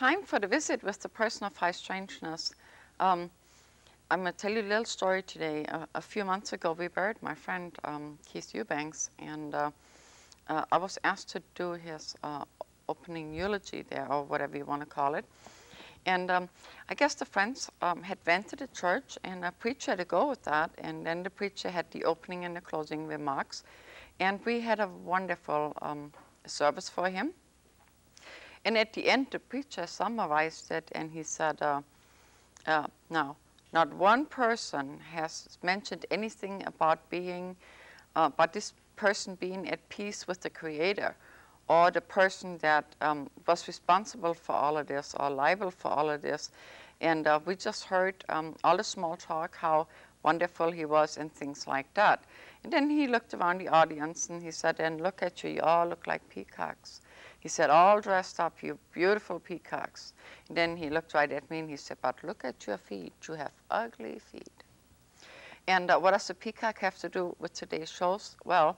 time for the visit with the person of high strangeness. Um, I'm going to tell you a little story today. Uh, a few months ago, we buried my friend um, Keith Eubanks, and uh, uh, I was asked to do his uh, opening eulogy there, or whatever you want to call it. And um, I guess the friends um, had rented a church, and a preacher had to go with that. And then the preacher had the opening and the closing remarks. And we had a wonderful um, service for him. And at the end, the preacher summarized it, and he said, uh, uh, now, not one person has mentioned anything about being, uh, about this person being at peace with the Creator or the person that um, was responsible for all of this or liable for all of this. And uh, we just heard um, all the small talk, how wonderful he was and things like that. And then he looked around the audience and he said, and look at you, you all look like peacocks. He said, all dressed up, you beautiful peacocks. And then he looked right at me and he said, but look at your feet, you have ugly feet. And uh, what does a peacock have to do with today's shows? Well,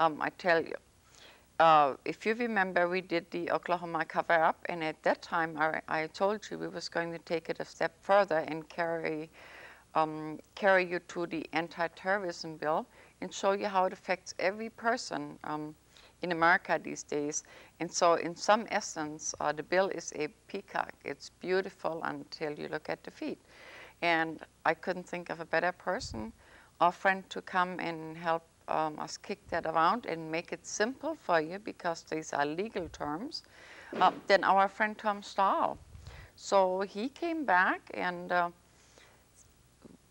um, I tell you, uh, if you remember, we did the Oklahoma cover-up, and at that time, I, I, told you we was going to take it a step further and carry, um, carry you to the anti-terrorism bill and show you how it affects every person um, in America these days. And so in some essence, uh, the bill is a peacock. It's beautiful until you look at the feet. And I couldn't think of a better person or friend to come and help um, us kick that around and make it simple for you because these are legal terms, uh, then our friend Tom Stahl. So he came back and uh,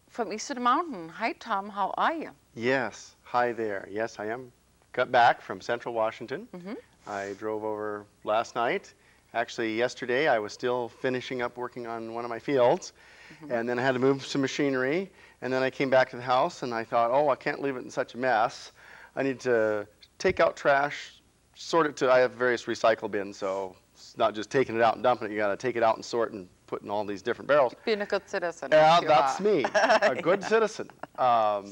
from east of the mountain. Hi, Tom. How are you? Yes. Hi there. Yes, I am. Got back from Central Washington. Mm -hmm. I drove over last night. Actually, yesterday I was still finishing up working on one of my fields. Mm -hmm. And then I had to move some machinery. And then I came back to the house and I thought, oh, I can't leave it in such a mess. I need to take out trash, sort it to, I have various recycle bins, so it's not just taking it out and dumping it. You got to take it out and sort and put in all these different barrels. Being a good citizen. Yeah, that's are. me, a good citizen, um,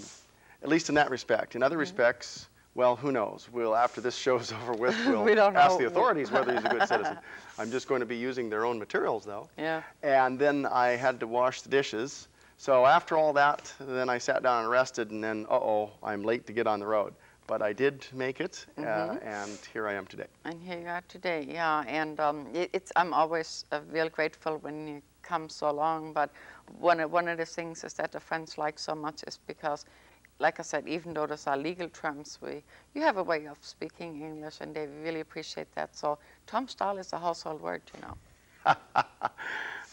at least in that respect. In other mm -hmm. respects, well, who knows? We'll, after this show's over with, we'll we ask know. the authorities whether he's a good citizen. I'm just going to be using their own materials, though. Yeah. And then I had to wash the dishes. So after all that, then I sat down and rested, and then, uh-oh, I'm late to get on the road. But I did make it, mm -hmm. uh, mm-hmm. and here I am today. And here you are today, yeah. And um, it, it's I'm always uh, real grateful when you come so long. But one of, one of the things is that the friends like so much is because, like I said, even though those are legal terms, we you have a way of speaking English, and they really appreciate that. So Tom Stahl is a household word, you know.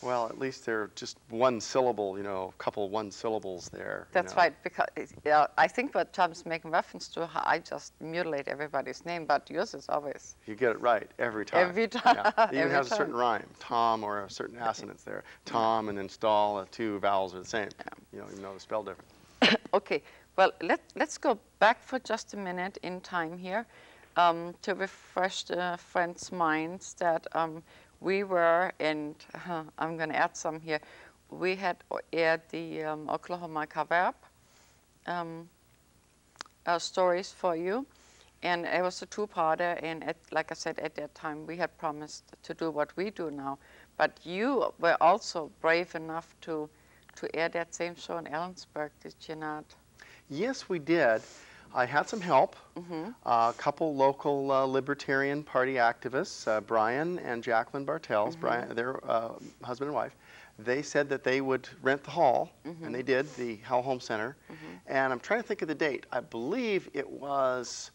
Well, at least they're just one syllable, you know, a couple one syllables there. That's you know. right, because yeah, I think what Tom's making reference to, I just mutilate everybody's name, but yours is always. You get it right every time. Every time. Yeah. It even every has time. a certain rhyme, Tom or a certain assonance there. Tom and then stall, the two vowels are the same. Yeah. You know, even though they're spelled different. okay, well, let, let's go back for just a minute in time here um, to refresh the friends' minds that um, we were, and uh, I'm going to add some here, we had aired the um, Oklahoma cover-up um, uh, stories for you. And it was a two-parter, and at, like I said, at that time, we had promised to do what we do now. But you were also brave enough to, to air that same show in Ellensburg, did you not? Yes, we did. I had some help. Mm -hmm. uh, a couple local uh, Libertarian Party activists, uh, Brian and Jacqueline Bartels, mm -hmm. Brian, their uh, husband and wife, they said that they would rent the hall, mm -hmm. and they did, the Howell Home Center. Mm-hmm. And I'm trying to think of the date. I believe it was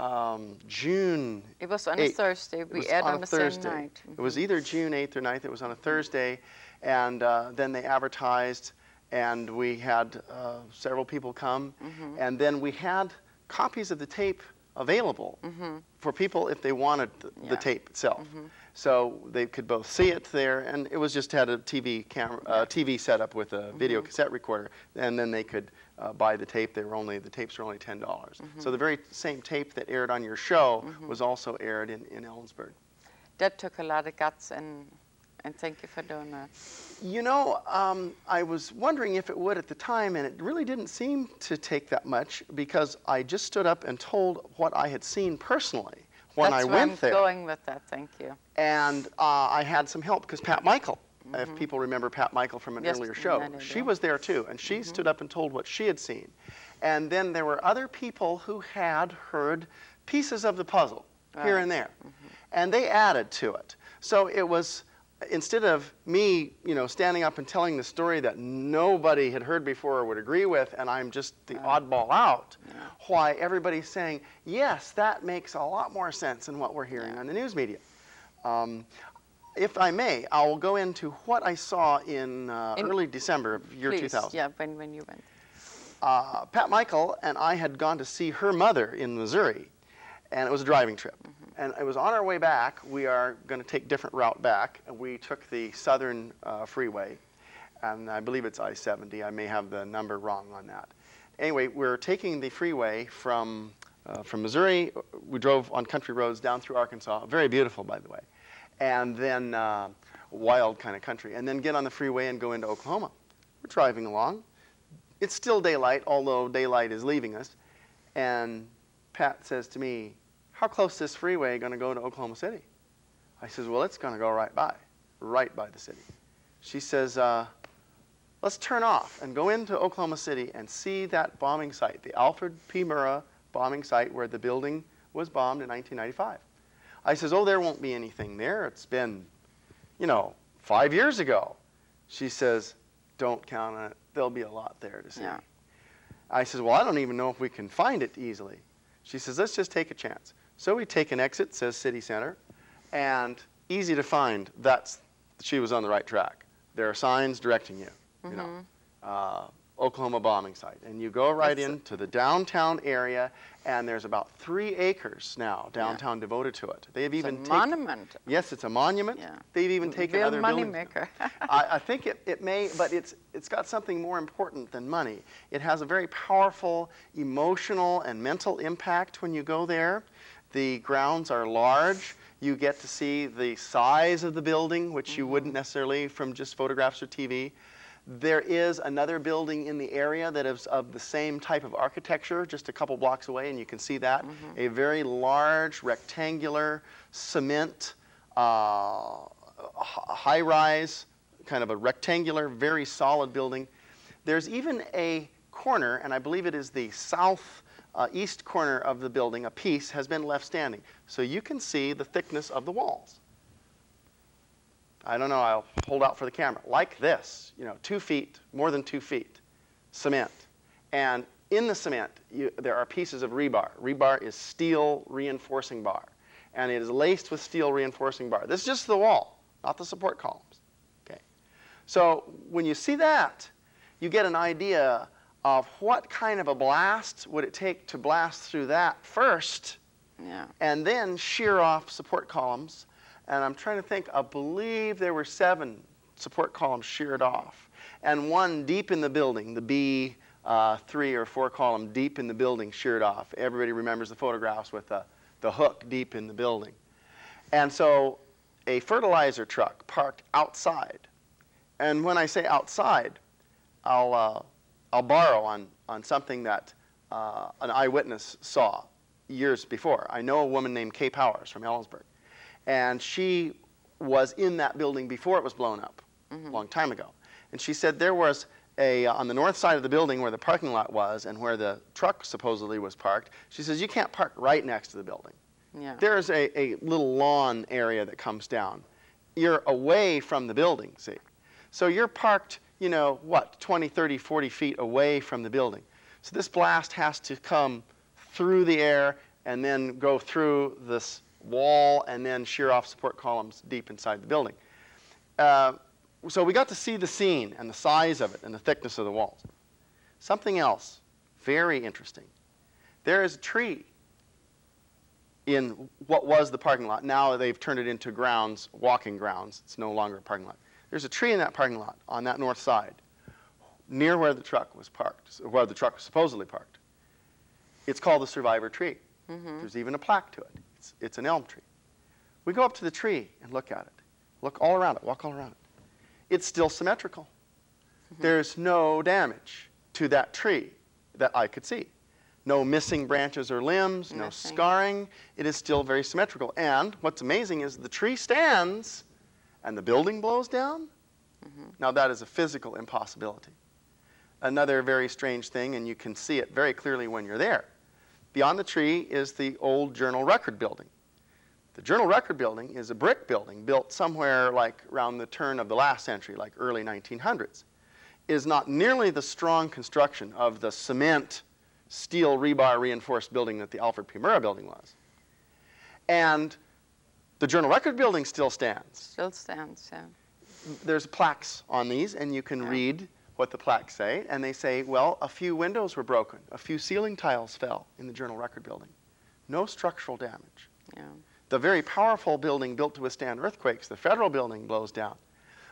um, June. It was on 8th. a Thursday. We aired on, on the Thursday. night. It was either June 8th or 9th. It was on a Thursday, and uh, then they advertised and we had uh, several people come, mm -hmm. and then we had copies of the tape available mm -hmm. for people if they wanted the, yeah. the tape itself. Mm -hmm. So they could both see it there, and it was just had a TV camera, uh, TV setup with a video mm-hmm. cassette recorder, and then they could uh, buy the tape. They were only the tapes were only ten dollars. Mm-hmm. So the very same tape that aired on your show mm-hmm. was also aired in in Ellensburg. That took a lot of guts and and thank you for doing that. You know, um, I was wondering if it would at the time, and it really didn't seem to take that much because I just stood up and told what I had seen personally, when That's I went I'm there. going with that. Thank you. And uh, I had some help because Pat Michael, if people remember Pat Michael from an Mm-hmm. Yes, earlier show, she. Mm-hmm. was there too, and she stood up and told what she had seen. And then there were other people who had heard pieces of the puzzle here Right. Mm-hmm. and there, and they added to it. So it was instead of me, you know, standing up and telling the story that nobody had heard before or would agree with, and I'm just the oddball out. Why everybody's saying yes, that makes a lot more sense than what we're hearing on the news media. Um, if I may, I'll go into what I saw in, uh, In- early December of year Please. 2000. Yeah, when, when you went. Uh, Pat Michael and I had gone to see her mother in Missouri, and it was a driving trip. And it was on our way back. We are going to take different route back, and we took the southern uh, freeway, and I believe it's I-70. I may have the number wrong on that. Anyway, we're taking the freeway from uh, from Missouri. We drove on country roads down through Arkansas. Very beautiful, by the way, and then uh, wild kind of country. And then get on the freeway and go into Oklahoma. We're driving along it's still daylight, although daylight is leaving us. And Pat says to me, How close is this freeway going to go to Oklahoma City? I says, Well, it's going to go right by, right by the city. She says, uh, Let's turn off and go into Oklahoma City and see that bombing site, the Alfred P. Murrah bombing site where the building was bombed in 1995. I says, Oh, there won't be anything there. It's been, you know, five years ago. She says, Don't count on it. There'll be a lot there to see. Yeah. I says, Well, I don't even know if we can find it easily. She says, Let's just take a chance. So we take an exit, says City Center, and easy to find. That's she was on the right track. There are signs directing you. You know, uh, Oklahoma bombing site, and you go right a- into the downtown area, and there's about three acres now downtown devoted to it. They've It's even a taken- monument. Yes, it's a monument. Yeah. They've even taken Real other money buildings. maker. I, I think it, it may, but it's, it's got something more important than money. It has a very powerful emotional and mental impact when you go there. The grounds are large. You get to see the size of the building, which you wouldn't necessarily from just photographs or TV. There is another building in the area that is of the same type of architecture, just a couple blocks away, and you can see that. A very large, rectangular, cement, uh, high rise, kind of a rectangular, very solid building. There's even a corner, and I believe it is the south uh, east corner of the building, a piece has been left standing. So you can see the thickness of the walls. I don't know, I'll hold out for the camera. Like this, you know, two feet, more than two feet, cement. And in the cement, you, there are pieces of rebar. Rebar is steel reinforcing bar. And it is laced with steel reinforcing bar. This is just the wall, not the support columns. Okay. So when you see that, you get an idea of what kind of a blast would it take to blast through that first Yeah. and then shear off support columns. And I'm trying to think, I believe there were seven support columns sheared off, and one deep in the building, the B uh, three or four column deep in the building sheared off. Everybody remembers the photographs with the, the hook deep in the building. And so a fertilizer truck parked outside. And when I say outside, I'll, uh, I'll borrow on, on something that uh, an eyewitness saw years before. I know a woman named Kay Powers from Ellensburg, and she was in that building before it was blown up, a long time ago. And she said there was a, on the north side of the building where the parking lot was and where the truck supposedly was parked, she says you can't park right next to the building. Yeah. There's a, a little lawn area that comes down. You're away from the building, see? So you're parked, you know, what, 20, 30, 40 feet away from the building. So this blast has to come through the air and then go through this wall and then shear off support columns deep inside the building. Uh, so we got to see the scene and the size of it and the thickness of the walls. Something else very interesting. There is a tree in what was the parking lot. Now they've turned it into grounds, walking grounds. It's no longer a parking lot. There's a tree in that parking lot on that north side, near where the truck was parked, where the truck was supposedly parked. It's called the survivor tree. Mm-hmm. There's even a plaque to it. It's, it's an elm tree. We go up to the tree and look at it. Look all around it, walk all around it. It's still symmetrical. Mm-hmm. There's no damage to that tree that I could see. no missing branches or limbs, no scarring. It is still very symmetrical. And what's amazing is the tree stands and the building blows down. Mm-hmm. Now, that is a physical impossibility. Another very strange thing, and you can see it very clearly when you're there. Beyond the tree is the old Journal Record Building. The Journal Record Building is a brick building built somewhere like around the turn of the last century, like early 1900s. It is not nearly the strong construction of the cement, steel rebar reinforced building that the Alfred P. Murrah building was. And the Journal Record Building still stands Still stands, yeah. there's plaques on these, and you can Yeah. read what the plaques say. And they say, well, a few windows were broken, a few ceiling tiles fell in the Journal Record Building. No structural damage. Yeah. The very powerful building built to withstand earthquakes, the federal building, blows down.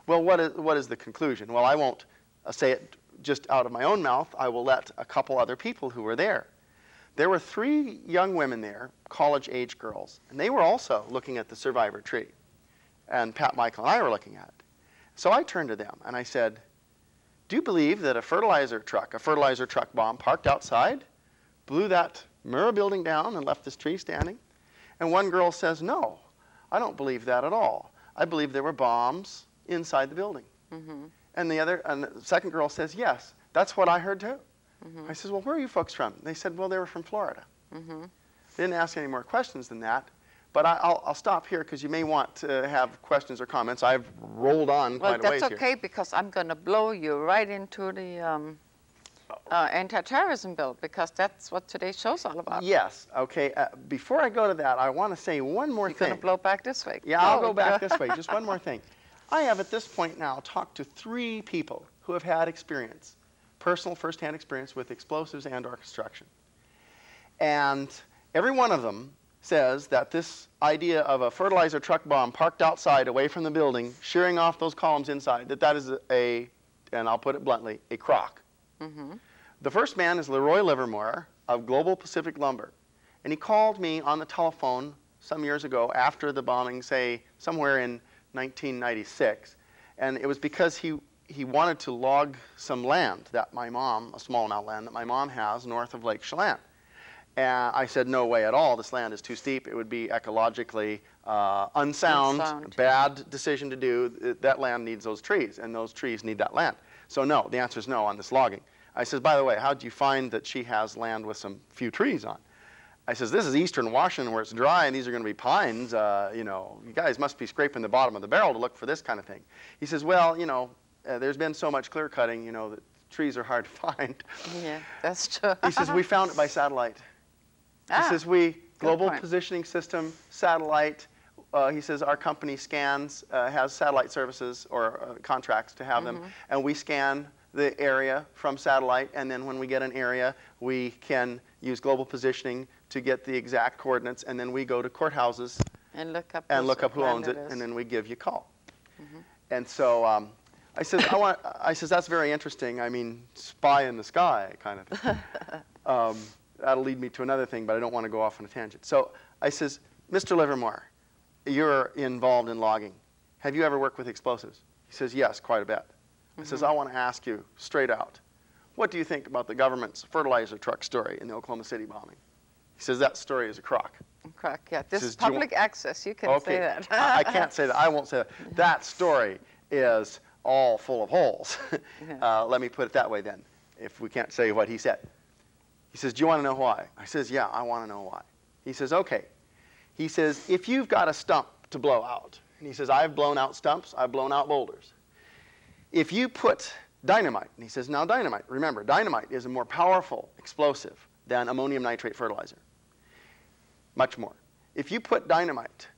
Well, what is, what is the conclusion? Well, I won't uh, say it just out of my own mouth. I will let a couple other people who were there. There were three young women there, college age girls, and they were also looking at the survivor tree. And Pat Michael and I were looking at it. So I turned to them and I said, Do you believe that a fertilizer truck, a fertilizer truck bomb parked outside, blew that Murrah building down and left this tree standing? And one girl says, No, I don't believe that at all. I believe there were bombs inside the building. hmm And the other, and the second girl says, Yes, that's what I heard too. Mhm. I said, Well, where are you folks from? They said, Well, they were from Florida. hmm They didn't ask any more questions than that. But I, I'll, I'll stop here because you may want to have questions or comments. I've rolled on Well, quite a ways that's here. okay because I'm going to blow you right into the um, uh, anti-terrorism bill because that's what today's show's all about. Yes. Okay. Uh, before I go to that, I want to say one more You're thing. going to blow back this way. Yeah, I'll go back this way. Just one more thing. I have at this point now talked to three people who have had experience, personal firsthand experience with explosives and or construction. And every one of them says that this idea of a fertilizer truck bomb parked outside away from the building, shearing off those columns inside, that that is a, a and I'll put it bluntly, a crock. Mhm. The first man is Leroy Livermore of Global Pacific Lumber. And he called me on the telephone some years ago after the bombing, say somewhere in 1996. And it was because he, he wanted to log some land that my mom, a small amount of land that my mom has north of Lake Chelan. And I said, no way at all. This land is too steep. It would be ecologically uh, unsound, Unsound. bad decision to do. That land needs those trees, and those trees need that land. So no, the answer is no on this logging. I says, by the way, how did you find that she has land with some few trees on? I says, this is eastern Washington where it's dry, and these are going to be pines. Uh, you know, you guys must be scraping the bottom of the barrel to look for this kind of thing. He says, well, you know, uh, there's been so much clear cutting, you know, that trees are hard to find. Yeah, that's true. He says, we found it by satellite. He Ah, says, we, global point. positioning system, satellite. Uh, he says, our company scans, uh, has satellite services or uh, contracts to have Mm-hmm. them, and we scan the area from satellite, and then when we get an area, we can use global positioning to get the exact coordinates, and then we go to courthouses and look up and look up who owns it and then we give you a call. Mm-hmm. And so um, I says, I want. I says that's very interesting. I mean, spy in the sky kind of thing. um, that'll lead me to another thing, but I don't want to go off on a tangent. So I says, Mr. Livermore, you're involved in logging. Have you ever worked with explosives? He says, yes, quite a bit. I says, I want to ask you straight out, what do you think about the government's fertilizer truck story in the Oklahoma City bombing? He says that story is a crock. Crock, Yeah, this Says, is "Do you public access. You can okay. say that. I, I can't say that. I won't say that. That story is all full of holes. Uh, let me put it that way then, if we can't say what he said. He says, Do you want to know why? I says, Yeah, I want to know why. He says, Okay. He says, If you've got a stump to blow out, and he says, I've blown out stumps, I've blown out boulders. If you put dynamite, and he says, Now, dynamite, remember, dynamite is a more powerful explosive than ammonium nitrate fertilizer. Much more. If you put dynamite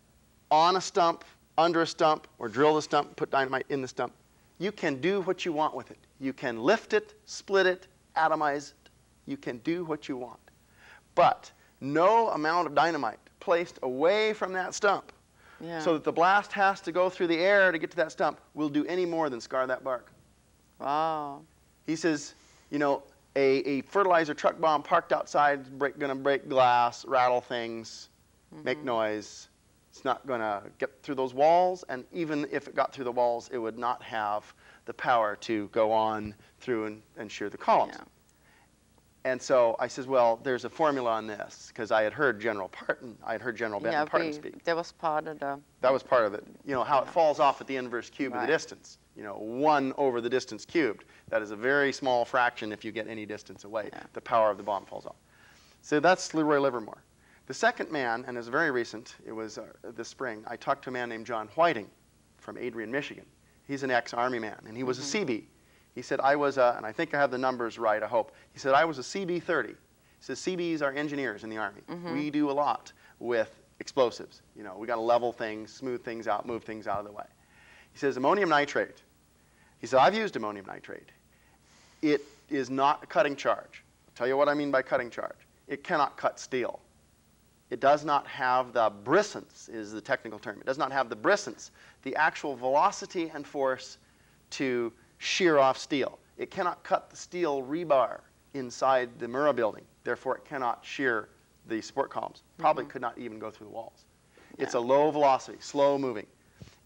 on a stump, under a stump, or drill the stump, put dynamite in the stump, you can do what you want with it. You can lift it, split it, atomize it. You can do what you want. But no amount of dynamite placed away from that stump yeah. so that the blast has to go through the air to get to that stump will do any more than scar that bark. wow. He says, you know, a, a fertilizer truck bomb parked outside is gonna break glass, rattle things, make mm-hmm. noise. It's not gonna get through those walls, and even if it got through the walls, it would not have the power to go on through and, and shear the columns. Yeah. And so I says, well, there's a formula on this because I had heard General Partin, I had heard General Benton yeah, Partin we, speak. that was part of the. That was part of it. You know, how it falls off at the inverse cube of the distance. You know, 1 over the distance cubed. That is a very small fraction if you get any distance away. Yeah. The power of the bomb falls off. So that's Leroy Livermore. The second man, and it's very recent, it was uh, this spring, I talked to a man named John Whiting from Adrian, Michigan. He's an ex-Army man, and he was a CB. He said, I was a, and I think I have the numbers right, I hope. He said, I was a CB-30. He says, CBs are engineers in the Army. We do a lot with explosives. You know, we got to level things, smooth things out, move things out of the way. He says, ammonium nitrate. He said, I've used ammonium nitrate. It is not a cutting charge. I'll tell you what I mean by cutting charge. It cannot cut steel. It does not have the brisance, is the technical term. It does not have the brisance, the actual velocity and force to shear off steel. It cannot cut the steel rebar inside the Murrah building. Therefore, it cannot shear the support columns. Probably mm-hmm. could not even go through the walls. It's a low velocity, slow moving.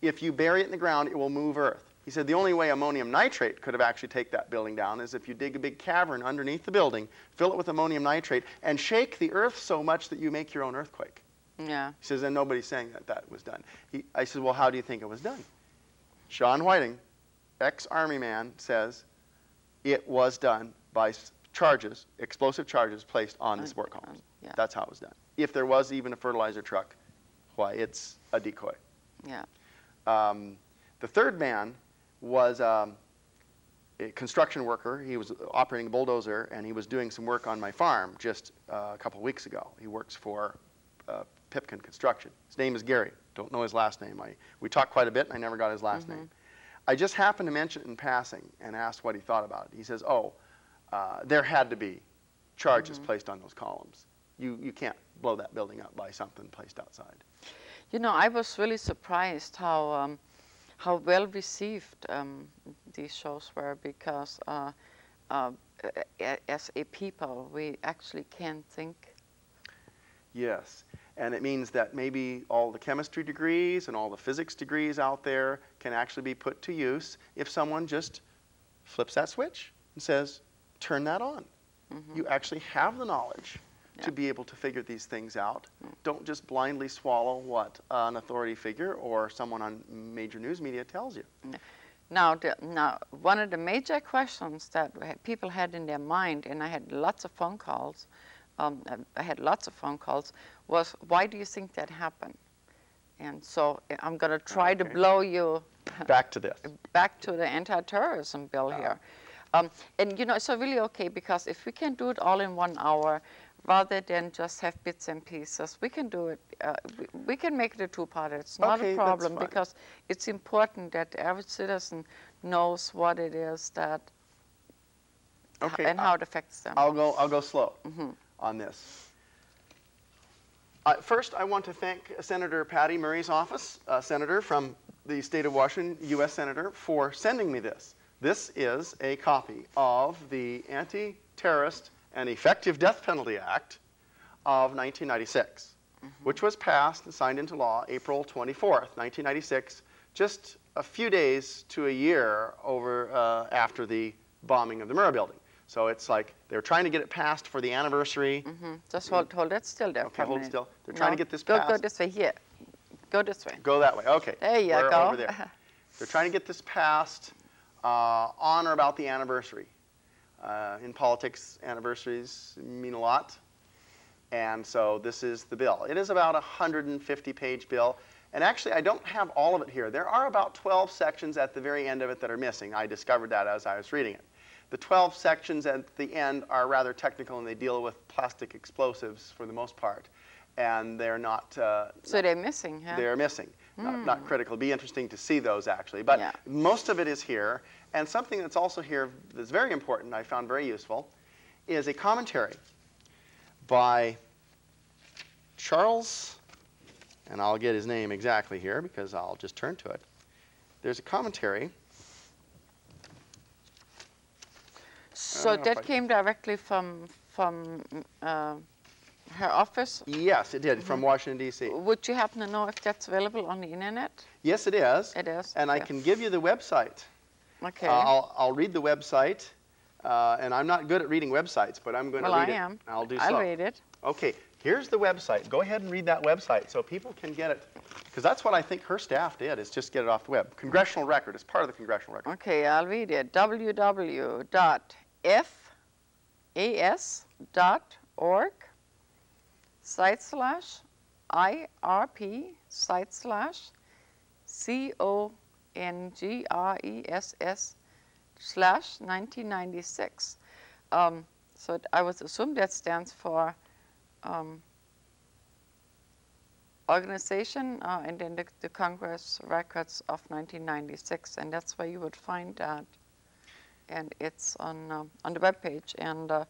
If you bury it in the ground, it will move earth. He said the only way ammonium nitrate could have actually take that building down is if you dig a big cavern underneath the building, fill it with ammonium nitrate, and shake the earth so much that you make your own earthquake. Yeah. He says, and nobody's saying that that was done. He, I said, well, how do you think it was done? Sean Whiting, ex-army man, says it was done by charges, explosive charges placed on the support columns. yeah. That's how it was done. If there was even a fertilizer truck, why, it's a decoy. Yeah. Um, the third man was um, a construction worker. He was operating a bulldozer, and he was doing some work on my farm just uh, a couple weeks ago. He works for uh, Pipkin Construction. His name is Gary. Don't know his last name. I, we talked quite a bit, and I never got his last name. I just happened to mention it in passing and asked what he thought about it. He says, oh, uh, there had to be charges placed on those columns. You, you can't blow that building up by something placed outside. You know, I was really surprised how um, how well received um, these shows were because uh, uh, as a people, we actually can think. Yes. And it means that maybe all the chemistry degrees and all the physics degrees out there can actually be put to use if someone just flips that switch and says, turn that on. You actually have the knowledge Yeah. to be able to figure these things out. Don't just blindly swallow what an authority figure or someone on major news media tells you. Now, the, now, one of the major questions that people had in their mind, and I had lots of phone calls, um, I- had lots of phone calls, was why do you think that happened? And so uh, I'm going to try to blow you Back to this. back to the anti-terrorism bill here. Um, and you know, it's really okay because if we can do it all in one hour, rather than just have bits and pieces, we can do it. Uh, we, we can make it a two-part. It's not Okay, a problem because it's important that the average citizen knows what it is that Okay. and how it affects them. I'll go, I'll go slow Mm-hmm. on this. Uh, first, I want to thank Senator Patty Murray's office, uh, Senator from the state of Washington, U.S. Senator, for sending me this. This is a copy of the Anti-Terrorist and Effective Death Penalty Act of 1996, which was passed and signed into law April 24th, 1996, just a few days to a year over uh, after the bombing of the Murrah building. So it's like they're trying to get it passed for the anniversary. Mhm. Just hold, hold it still there. Okay, hold still. They're trying to get this go, Go this way. Here. Go this way. Go that way. Okay. There you We're go. Over there. They're trying to get this passed uh, on or about the anniversary. Uh, in politics, anniversaries mean a lot. And so this is the bill. It is about a 150-page bill. And actually, I don't have all of it here. There are about 12 sections at the very end of it that are missing. I discovered that as I was reading it. The 12 sections at the end are rather technical, and they deal with plastic explosives for the most part. And they're not, uh, So they're missing, huh? they're missing. Not, not critical. It'd be interesting to see those actually. But Yeah. most of it is here. And something that's also here that's very important, I found very useful, is a commentary by Charles, and I'll get his name exactly here because I'll just turn to it. There's a commentary. So don't know if that came directly from from uh, her office. Yes, it did, from Mm-hmm. Washington, D.C. Would you happen to know if that's available on the internet? Yes, it is. It is, And I can give you the website. Okay. Uh, I'll, I'll read the website uh, and I'm not good at reading websites, but I'm going to Well, read I it. am. I'll do I'll so. read it. Okay, here's the website. Go ahead and read that website so people can get it, because that's what I think her staff did, is just get it off the web. Congressional Record, it's part of the Congressional Record. Okay, I'll read it. www.fas.org site slash IRP site slash C O N G R E S S slash 1996. Um, so I would assume that stands for um, organization uh, and then the, the Congress records of 1996, and that's where you would find that. And it's on um, on the webpage. And uh,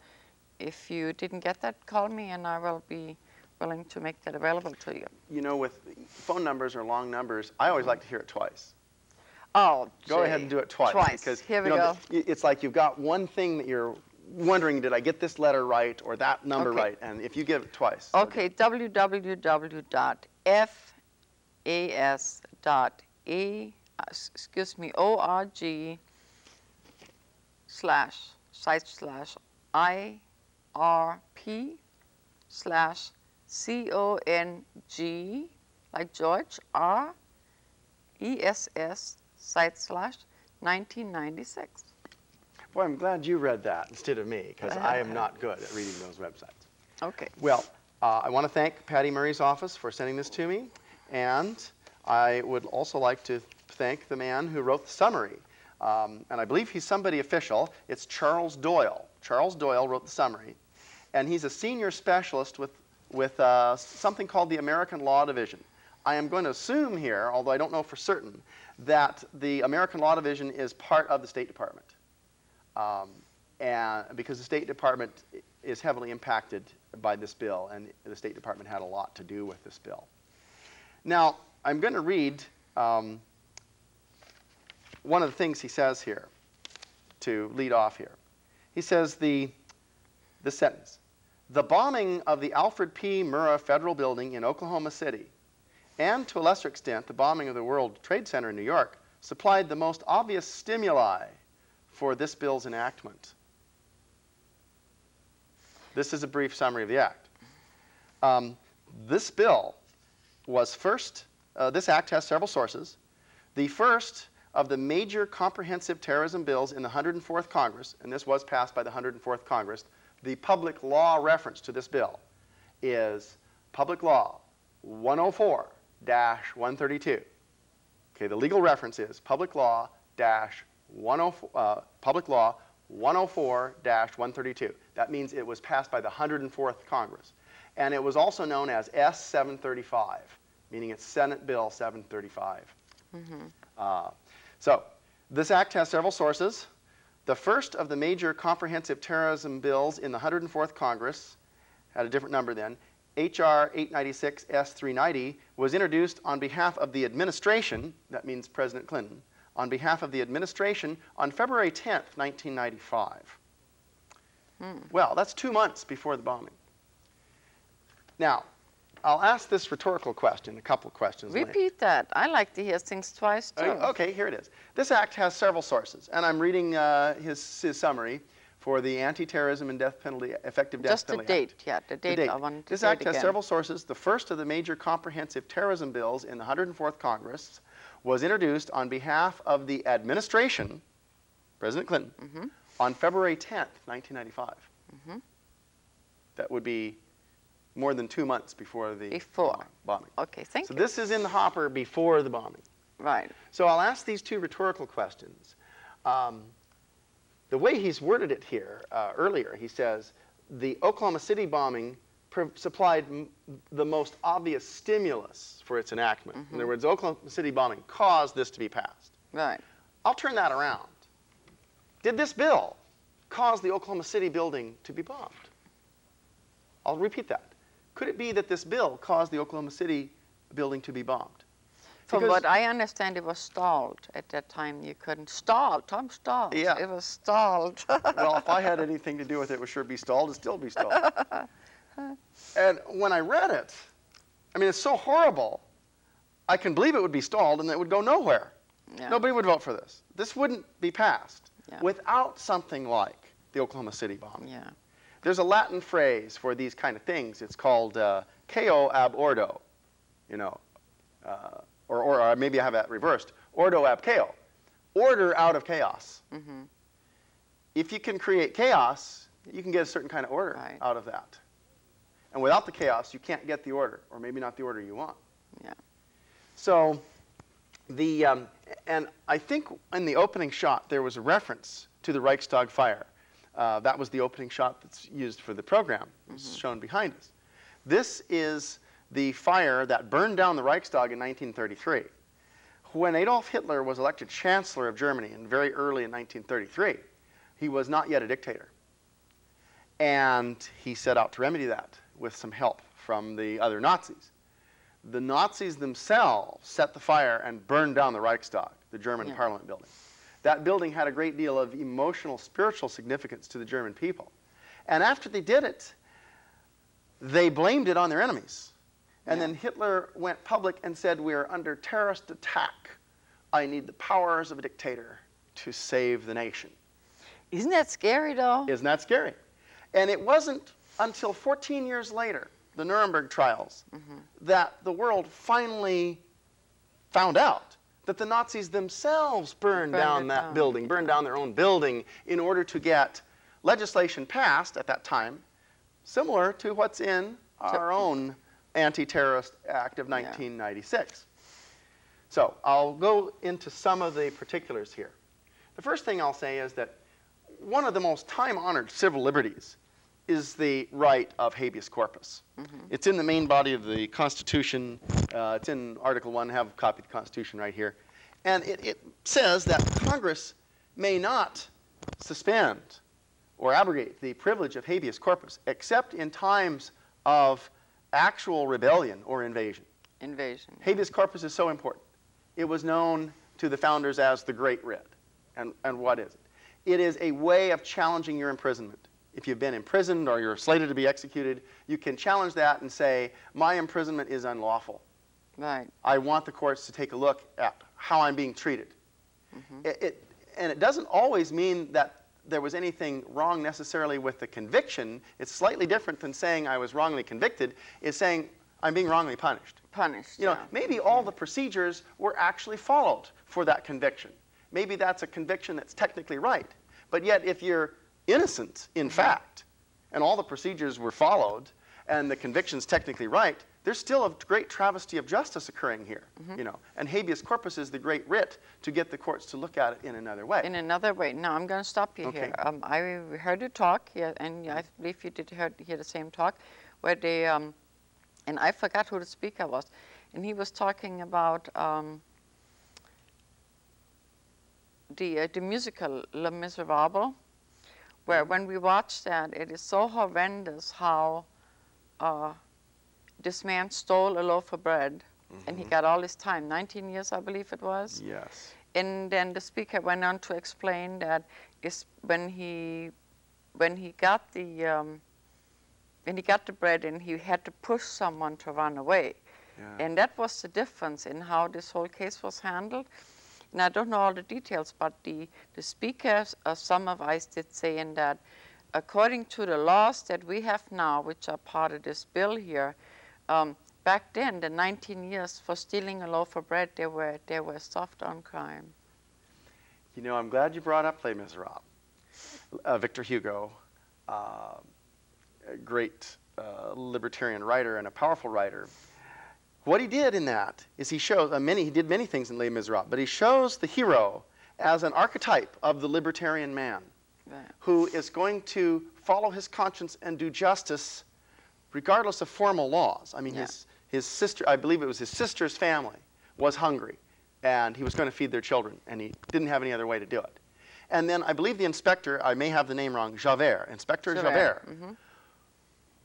if you didn't get that, call me, and I will be willing to make that available to you. You know, with phone numbers or long numbers, I always like to hear it twice. Oh, Go ahead and do it twice. Twice. Because Here we you know, go. it's like you've got one thing that you're wondering, did I get this letter right or that number Okay. right? And if you give it twice. Okay, www.fas.a, uh, excuse me, org slash, site slash IRP slash C-O-N-G, like George, R, E-S-S, site slash 1996. Boy, I'm glad you read that instead of me, because I am not good at reading those websites. Okay. Well, uh, I want to thank Patty Murray's office for sending this to me, and I would also like to thank the man who wrote the summary. Um, and I believe he's somebody official. It's Charles Doyle. Charles Doyle wrote the summary, and he's a senior specialist with, with uh, something called the American Law Division. I am going to assume here, although I don't know for certain, that the American Law Division is part of the State Department um, and because the State Department is heavily impacted by this bill, and the State Department had a lot to do with this bill. Now, I'm going to read um, one of the things he says here to lead off here. He says the this sentence: "The bombing of the Alfred P. Murrah Federal Building in Oklahoma City, and to a lesser extent the bombing of the World Trade Center in New York, supplied the most obvious stimuli for this bill's enactment. This is a brief summary of the act. Um, this bill was first, uh, this act has several sources. The first of the major comprehensive terrorism bills in the 104th Congress, and this was passed by the 104th Congress, the public law reference to this bill is Public Law 104 132. Okay, the legal reference is Public Law 104, uh, Public Law 104 132. That means it was passed by the 104th Congress. And it was also known as S-735, meaning it's Senate Bill 735. Uh, so this act has several sources. The first of the major comprehensive terrorism bills in the 104th Congress had a different number then. H.R. 896 S390 was introduced on behalf of the administration, that means President Clinton, on behalf of the administration on February 10th, 1995. Hmm. Well, that's two months before the bombing. Now, I'll ask this rhetorical question, a couple of questions. later. Repeat that. I like to hear things twice too. Uh, Okay, here it is. This act has several sources, and I'm reading uh, his, his summary for the Anti-Terrorism and Death Penalty, Effective Death Just the Penalty Act. date, yeah, the date, The date. I wanted to This act has several sources. The first of the major comprehensive terrorism bills in the 104th Congress was introduced on behalf of the administration, President Clinton, Mm-hmm. on February 10th, 1995. That would be more than two months before the Before. bombing. Okay, thank So you. So this is in the hopper before the bombing. Right. So I'll ask these two rhetorical questions. Um, the way he's worded it here uh, earlier, he says the Oklahoma City bombing supplied m- the most obvious stimulus for its enactment. In other words, Oklahoma City bombing caused this to be passed. Right. I'll turn that around. Did this bill cause the Oklahoma City building to be bombed? I'll repeat that. Could it be that this bill caused the Oklahoma City building to be bombed? From Because- what I understand, it was stalled at that time. You couldn't stall. Tom stalled. Yeah. It was stalled. well, if I had anything to do with it, it would sure be stalled. It'd still be stalled. and when I read it, I mean, it's so horrible. I can believe it would be stalled and it would go nowhere. Yeah. Nobody would vote for this. This wouldn't be passed Yeah. without something like the Oklahoma City bomb. Yeah. There's a Latin phrase for these kind of things. It's called uh, "chaos ab ordo," you know, uh, or, or, or maybe I have that reversed. Ordo ab chaos, order out of chaos. hmm If you can create chaos, you can get a certain kind of order Right. out of that. And without the chaos, you can't get the order, or maybe not the order you want. Yeah. So, the um, and I think in the opening shot there was a reference to the Reichstag fire. Uh, that was the opening shot that's used for the program. It's shown behind us. This is the fire that burned down the Reichstag in 1933. When Adolf Hitler was elected Chancellor of Germany in very early in 1933, he was not yet a dictator. And he set out to remedy that with some help from the other Nazis. The Nazis themselves set the fire and burned down the Reichstag, the German Yeah. parliament building. That building had a great deal of emotional, spiritual significance to the German people. And after they did it, they blamed it on their enemies. And Yeah. then Hitler went public and said, We are under terrorist attack. I need the powers of a dictator to save the nation. Isn't that scary though? Isn't that scary? And it wasn't until 14 years later, the Nuremberg trials, mm-hmm. that the world finally found out that the Nazis themselves burned, Burned down that down. building, burned down their own building in order to get legislation passed at that time, similar to what's in our own anti-terrorist act of 1996. So I'll go into some of the particulars here. The first thing I'll say is that one of the most time-honored civil liberties is the right of habeas corpus. It's in the main body of the Constitution. Uh, it's in Article 1. I have a copy of the Constitution right here. And it, it says that Congress may not suspend or abrogate the privilege of habeas corpus except in times of actual rebellion or invasion. Invasion. Habeas corpus is so important. It was known to the founders as the Great Writ. And, and what is it? It is a way of challenging your imprisonment. If you've been imprisoned or you're slated to be executed, you can challenge that and say, My imprisonment is unlawful. Right. I want the courts to take a look at how I'm being treated. Mm-hmm. It, it, and it doesn't always mean that there was anything wrong necessarily with the conviction. It's slightly different than saying I was wrongly convicted. It's saying I'm being wrongly punished. Punished. You know, yeah. maybe all the mm-hmm. procedures were actually followed for that conviction. Maybe that's a conviction that's technically right. But yet, if you're innocent in fact, and all the procedures were followed, and the conviction's technically right, there's still a great travesty of justice occurring here. You know, and habeas corpus is the great writ to get the courts to look at it in another way. In another way. Now I'm going to stop you Okay. here. Um, I heard you talk, yeah, and I believe you did hear, hear the same talk, where they, um, and I forgot who the speaker was, and he was talking about um, the uh, the musical Les Miserables, where when we watch that, it is so horrendous how uh, this man stole a loaf of bread, and he got all his time, 19 years, I believe it was. yes. And then the speaker went on to explain that is when he when he got the um, when he got the bread and he had to push someone to run away. Yeah. And that was the difference in how this whole case was handled. And I don't know all the details, but the, the speakers, uh, some of us did say in that according to the laws that we have now, which are part of this bill here, um, back then, the 19 years for stealing a loaf of bread, they were, they were soft on crime. You know, I'm glad you brought up Les Miserables. Uh, Victor Hugo, uh, a great uh, libertarian writer and a powerful writer. What he did in that is he shows uh, many. He did many things in Les Miserables, but he shows the hero as an archetype of the libertarian man Right. who is going to follow his conscience and do justice regardless of formal laws. I mean, Yeah. his, his sister, I believe it was his sister's family, was hungry, and he was going to feed their children, and he didn't have any other way to do it. And then I believe the inspector, I may have the name wrong, Javert, Inspector Javert, Javert, mhm.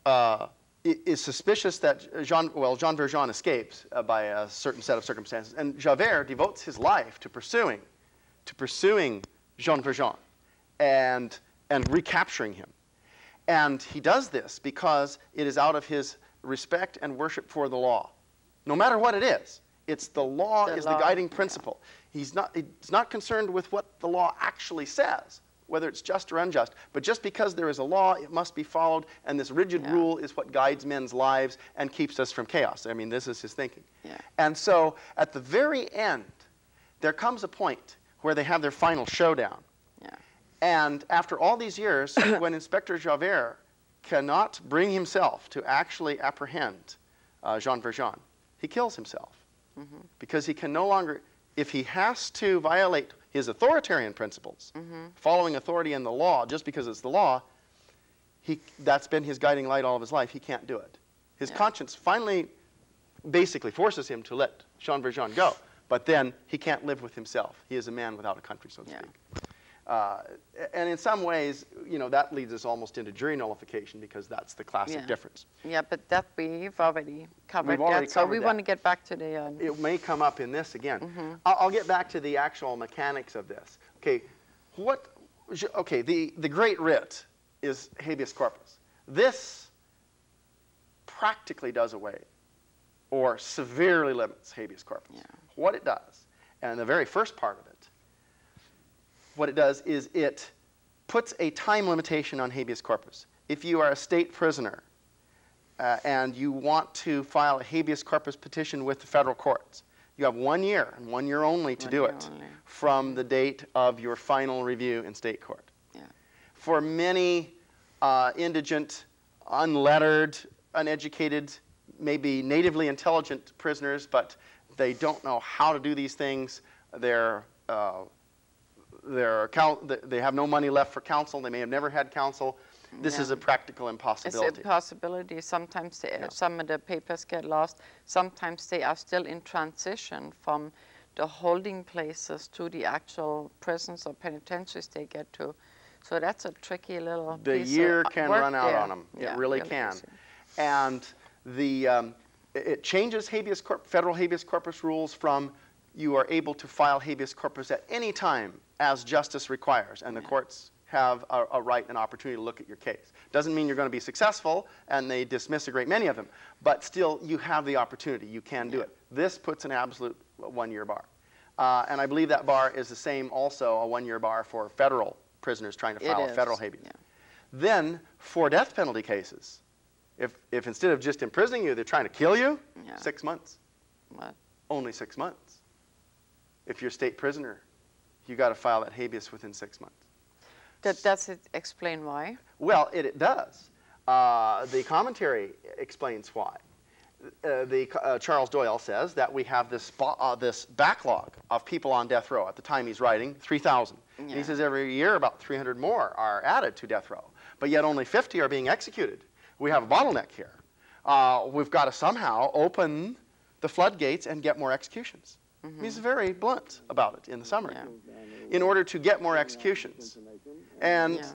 uh, i- is suspicious that Jean, well, Jean Valjean escapes uh, by a certain set of circumstances, and Javert devotes his life to pursuing, to pursuing Jean Valjean, and and recapturing him. And he does this because it is out of his respect and worship for the law. No matter what it is, it's the law The is law, the guiding yeah. principle. He's not, he's not concerned with what the law actually says, whether it's just or unjust. But just because there is a law, it must be followed, and this rigid Yeah. rule is what guides men's lives and keeps us from chaos. I mean, this is his thinking. Yeah. And so at the very end, there comes a point where they have their final showdown. Yeah. And after all these years, when Inspector Javert cannot bring himself to actually apprehend uh, Jean Valjean, he kills himself. Because he can no longer, if he has to violate his authoritarian principles, mm-hmm. following authority and the law just because it's the law, he, that's been his guiding light all of his life. He can't do it. His Yeah. conscience finally basically forces him to let Jean Valjean go. But then he can't live with himself. He is a man without a country, so to Yeah. speak. Uh, and in some ways, you know, that leads us almost into jury nullification because that's the classic Yeah. difference. Yeah, but that we've already covered already that, so we that. want to get back to the. Uh, It may come up in this again. Mm-hmm. I'll, I'll get back to the actual mechanics of this. Okay, what? Okay, the, the great writ is habeas corpus. This practically does away or severely limits habeas corpus. Yeah. What it does, and the very first part of it, what it does is it puts a time limitation on habeas corpus. If you are a state prisoner uh, and you want to file a habeas corpus petition with the federal courts, you have one year and one year only to One do it only. from the date of your final review in state court. Yeah. For many uh, indigent, unlettered, uneducated, maybe natively intelligent prisoners, but they don't know how to do these things. They're, uh, they're, coun- they have no money left for counsel. They may have never had counsel. This is a practical impossibility. It's a possibility. Sometimes they, some of the papers get lost. Sometimes they are still in transition from the holding places to the actual prisons or penitentiaries they get to. So that's a tricky little the piece year can run out there. on them. Yeah, it really can. easy. And the, um, it it changes habeas corp- federal habeas corpus rules from you are able to file habeas corpus at any time as justice requires, and the courts have a, a right and opportunity to look at your case. Doesn't mean you're going to be successful, and they dismiss a great many of them, but still you have the opportunity. You can do it. This puts an absolute one-year bar. Uh, and I believe that bar is the same also, a one-year bar for federal prisoners trying to file a federal habeas. yeah. Then, for death penalty cases, if, if instead of just imprisoning you, they're trying to kill you, Yeah. six months. What? Only six months. If you're a state prisoner, you got to file that habeas within six months. That, does it explain why? Well, it, it does. Uh, the commentary explains why. Uh, the, uh, Charles Doyle says that we have this, uh, this backlog of people on death row. At the time he's writing, 3,000. Yeah. he says every year about 300 more are added to death row. But yet only 50 are being executed. We have a bottleneck here. Uh, we've got to somehow open the floodgates and get more executions. He's very blunt about it in the summary. Yeah. In order to get more executions. And Yeah.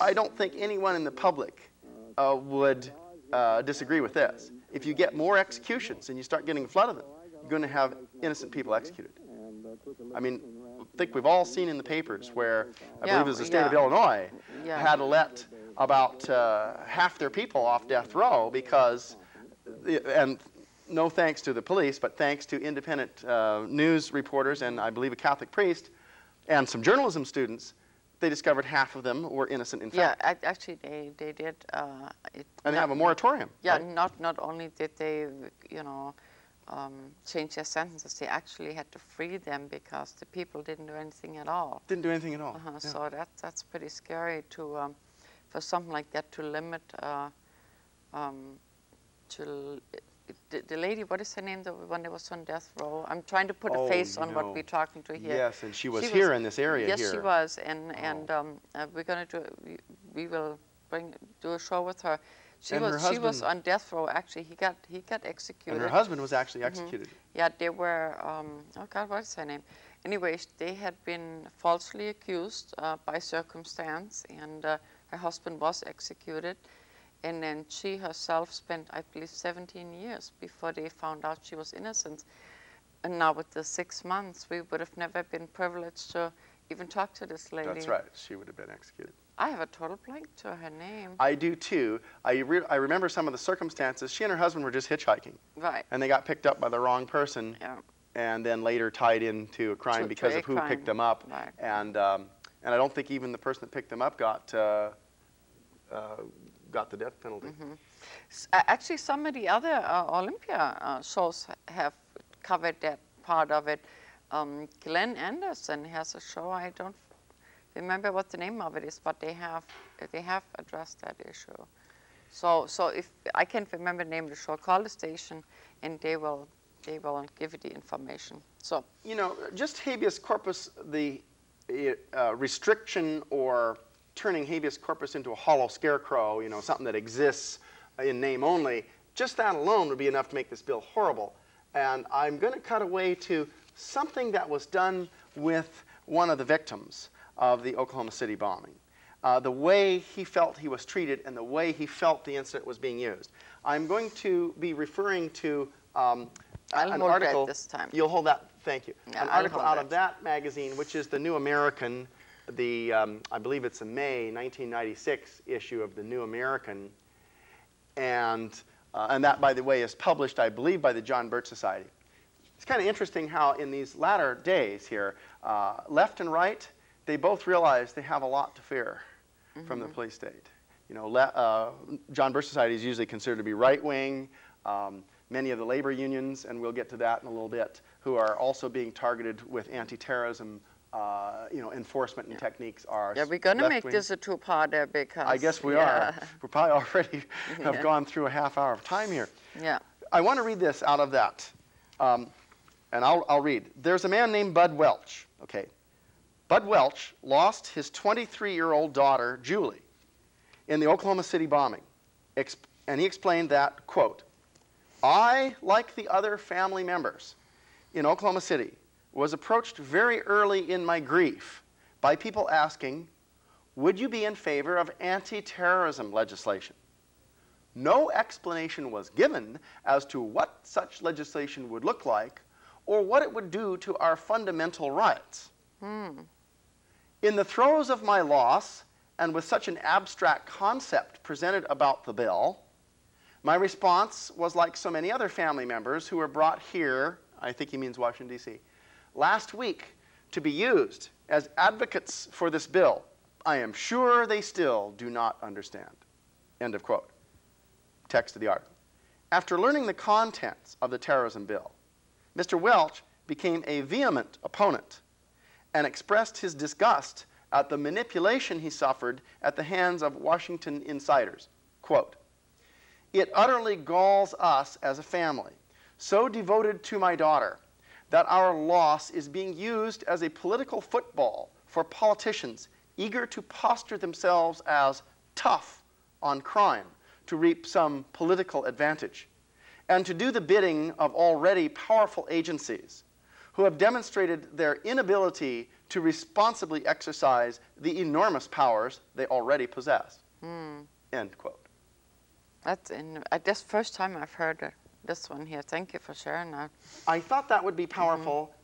I don't think anyone in the public uh, would uh, disagree with this. If you get more executions and you start getting a flood of them, you're going to have innocent people executed. I mean, I think we've all seen in the papers where I Yeah, believe it was the state of. Illinois had to let about uh, half their people off death row because, and no thanks to the police, but thanks to independent uh, news reporters and I believe a Catholic priest and some journalism students, they discovered half of them were innocent in Yeah, fact. ac- actually, they, they did. Uh, it, And they have a moratorium. Yeah, right? not not only did they, you know, um, change their sentences, they actually had to free them because the people didn't do anything at all. Didn't do anything at all. Uh-huh, Yeah. So that that's pretty scary to, um, for something like that to limit. Uh, um, to the, the lady, what is her name? The one that was on death row. I'm trying to put Oh, a face on know. what we're talking to here. Yes, and she was She here was- in this area yes, here. Oh. she was, and and um, uh, we're gonna do. We, we will bring do a show with her. She And her was she was on death row. Actually, he got he got executed. And her husband was Mm-hmm. actually executed. Yeah, they were. Um, oh God, what is her name? Anyways, they had been falsely accused uh, by circumstance, and uh, her husband was executed. And then she herself spent, I believe, 17 years before they found out she was innocent. And now, with the six months, we would have never been privileged to even talk to this lady. That's right. She would have been executed. I have a total blank to her name. I do too. I, re- I remember some of the circumstances. She and her husband were just hitchhiking, right. and they got picked up by the wrong person, Yeah. and then later tied into a crime To- to because a of who crime. picked them up. Right. And um, and I don't think even the person that picked them up got uh, uh, got the death penalty. S- a- Actually, some of the other uh, Olympia uh, shows have covered that part of it. Um, Glenn Anderson has a show. I don't remember what the name of it is, but they have they have addressed that issue. So, so if I can't remember the name of the show, call the station, and they will they will give you the information. So, You know, just habeas corpus, the uh, restriction or turning habeas corpus into a hollow scarecrow, you know, something that exists in name only, just that alone would be enough to make this bill horrible. And I'm going to cut away to something that was done with one of the victims of the Oklahoma City bombing. Uh, the way he felt he was treated and the way he felt the incident was being used. I'm going to be referring to um, an hold that article. this time. You'll hold that. Thank you. Yeah, An I'll article out of that magazine, which is the New American, the um, I believe it's a May 1996 issue of the New American, and uh, and that, by the way, is published, I believe, by the John Birch Society. It's kind of interesting how in these latter days here, uh, left and right, they both realize they have a lot to fear from the police state. You know, le- uh, John Birch Society is usually considered to be right wing. Um, many of the labor unions, and we'll get to that in a little bit, who are also being targeted with anti-terrorism, uh, you know, enforcement and techniques are yeah, we're gonna make this a two-parter because I guess we yeah, are. We're probably already have Yeah. gone through a half hour of time here. Yeah. I want to read this out of that. Um, and I'll, I'll read. There's a man named Bud Welch. Okay. Bud Welch lost his 23 year old daughter, Julie, in the Oklahoma City bombing. And he explained that, quote, I, like the other family members in Oklahoma City, was approached very early in my grief by people asking, Would you be in favor of anti terrorism legislation? No explanation was given as to what such legislation would look like or what it would do to our fundamental rights. Hmm. In the throes of my loss, and with such an abstract concept presented about the bill, my response was like so many other family members who were brought here, I think he means Washington, D.C., last week to be used as advocates for this bill. I am sure they still do not understand. End of quote. Text of the article. After learning the contents of the terrorism bill, Mr. Welch became a vehement opponent and expressed his disgust at the manipulation he suffered at the hands of Washington insiders. Quote, it utterly galls us as a family, so devoted to my daughter, that our loss is being used as a political football for politicians eager to posture themselves as tough on crime to reap some political advantage, and to do the bidding of already powerful agencies who have demonstrated their inability to responsibly exercise the enormous powers they already possess. End quote. That's in. Uh, that's first time I've heard it, this one here. Thank you for sharing that. I thought that would be mm-hmm. powerful.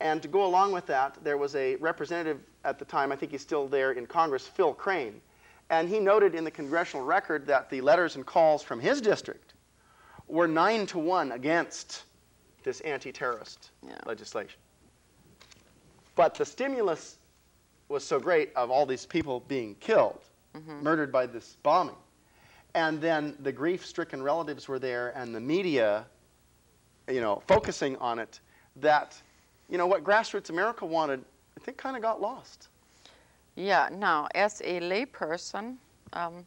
And to go along with that, there was a representative at the time, I think he's still there in Congress, Phil Crane. And he noted in the congressional record that the letters and calls from his district were nine to one against this anti terrorist Yeah. legislation. But the stimulus was so great of all these people being killed, mm-hmm. murdered by this bombing. And then the grief stricken relatives were there, and the media you know, focusing on it, that, you know, what Grassroots America wanted, I think kind of got lost. Yeah. Now, as a layperson, um,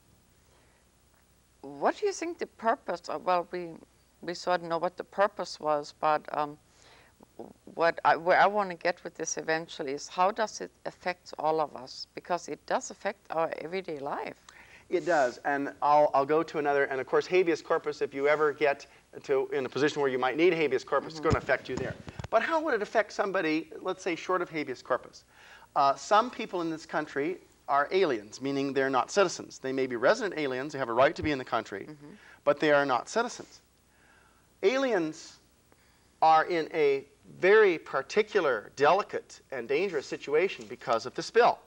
what do you think the purpose? Of, well, we we sort of know what the purpose was, but um, what I, where I want to get with this eventually is how does it affect all of us? Because it does affect our everyday life. It does, and I'll, I'll go to another, and of course, habeas corpus, if you ever get to in a position where you might need habeas corpus, it's going to affect you there. But how would it affect somebody, let's say, short of habeas corpus? Uh, some people in this country are aliens, meaning they're not citizens. They may be resident aliens, they have a right to be in the country, but they are not citizens. Aliens are in a very particular, delicate, and dangerous situation because of this bill.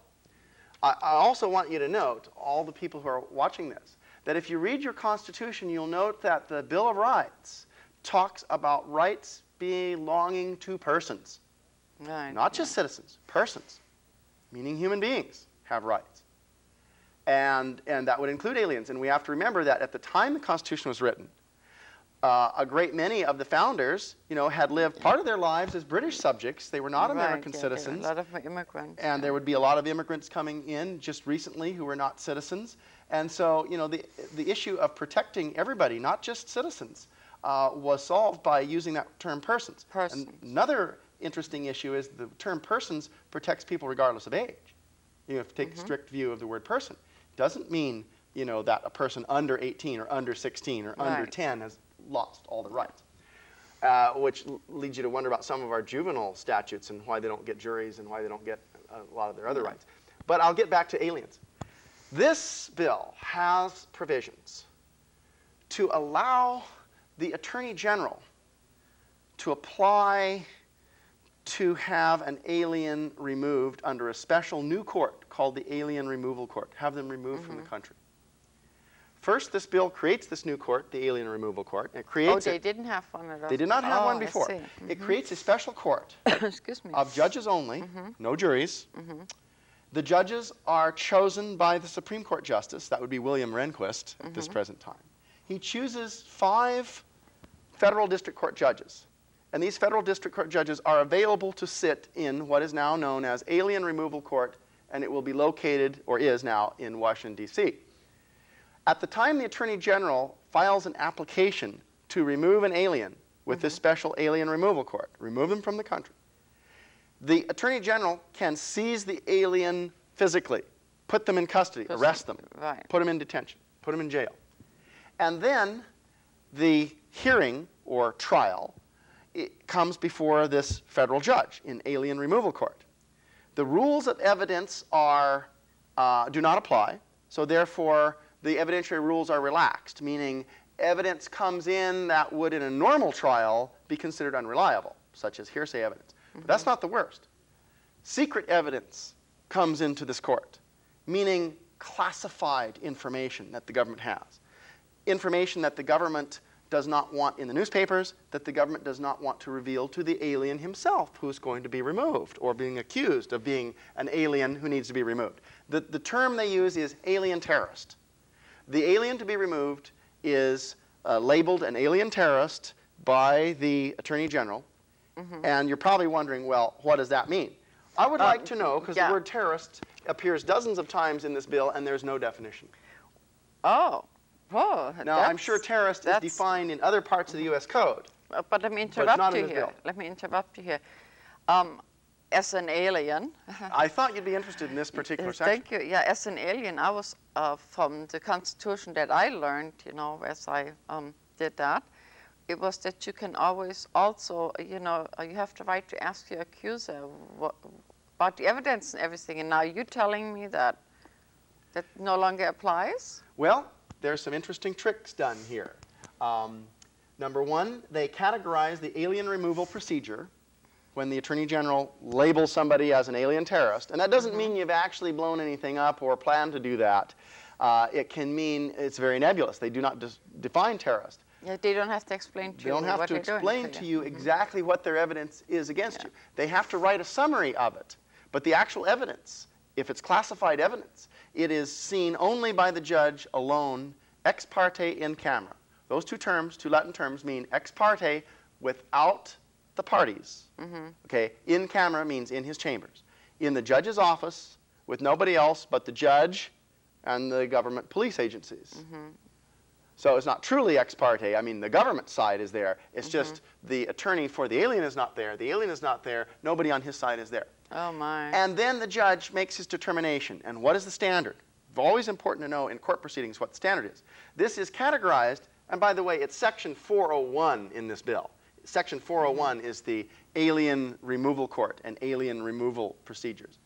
I, I also want you to note, all the people who are watching this, that if you read your Constitution, you'll note that the Bill of Rights talks about rights belonging to persons, Right. not just citizens, persons. meaning human beings, have rights. And, and that would include aliens. And we have to remember that at the time the Constitution was written, uh, a great many of the founders, you know, had lived part of their lives as British subjects. They were not Right, American yeah, citizens. A lot of immigrants. And there would be a lot of immigrants coming in just recently who were not citizens. And so, you know, the, the issue of protecting everybody, not just citizens, uh, was solved by using that term persons. Persons. And another interesting issue is the term persons protects people regardless of age. You have to take a strict view of the word person. It doesn't mean, you know, that a person under 18 or under 16 or under 10 has lost all the rights. Uh, which leads you to wonder about some of our juvenile statutes and why they don't get juries and why they don't get a lot of their other rights. But I'll get back to aliens. This bill has provisions to allow the Attorney General to apply to have an alien removed under a special new court called the Alien Removal Court, have them removed from the country. First, this bill creates this new court, the Alien Removal Court. It Oh, creates they it. didn't have one of those. They did not have oh, one before. see. It creates a special court Excuse me. of judges only, Mm-hmm. no juries. The judges are chosen by the Supreme Court Justice, that would be William Rehnquist at Mm-hmm. this present time. He chooses five federal district court judges. And these federal district court judges are available to sit in what is now known as Alien Removal Court, and it will be located, or is now, in Washington, D.C. At the time the Attorney General files an application to remove an alien with this special Alien Removal Court, remove them from the country, the Attorney General can seize the alien physically, put them in custody, arrest them, right. put them in detention, put them in jail. And then the hearing or trial it comes before this federal judge in Alien Removal Court. The rules of evidence are, uh, do not apply, so therefore the evidentiary rules are relaxed, meaning evidence comes in that would in a normal trial be considered unreliable, such as hearsay evidence. But that's mm-hmm. not the worst. Secret evidence comes into this court, meaning classified information that the government has. Information that the government does not want in the newspapers, that the government does not want to reveal to the alien himself who's going to be removed or being accused of being an alien who needs to be removed. The, the term they use is alien terrorist. The alien to be removed is uh, labeled an alien terrorist by the Attorney General. And you're probably wondering, well, what does that mean? I would Uh, like to know, because yeah. the word terrorist appears dozens of times in this bill, and there's no definition. Oh, whoa. Now, I'm sure terrorist is defined in other parts of the U.S. Code. But let me interrupt not in you here. bill. Let me interrupt you here. Um, as an alien, I thought you'd be interested in this particular Uh, section. Thank you. Yeah, as an alien, I was uh, from the Constitution that I learned, you know, as I um, did that. It was that you can always also, you know, uh, you have the right to ask your accuser what, about the evidence and everything. And now you're telling me that that no longer applies? Well, there's some interesting tricks done here. Um, number one, they categorize the alien removal procedure when the Attorney General labels somebody as an alien terrorist. And that doesn't mean you've actually blown anything up or plan to do that. Uh, it can mean it's very nebulous. They do not define terrorist. Yeah, they don't have to explain to They you don't have what to explain to you exactly what their evidence is against Yeah. you. They have to write a summary of it. But the actual evidence, if it's classified evidence, it is seen only by the judge alone, ex parte in camera. Those two terms, two Latin terms, mean ex parte without the parties. Mm-hmm. Okay, in camera means in his chambers. In the judge's office with nobody else but the judge and the government police agencies. Mm-hmm. So it's not truly ex parte. I mean, the government side is there. It's mm-hmm. just the attorney for the alien is not there. The alien is not there. Nobody on his side is there. Oh, my. And then the judge makes his determination. And what is the standard? Always important to know in court proceedings what the standard is. This is categorized, and by the way, it's section 401 in this bill. Section 401 is the alien removal court and alien removal procedures.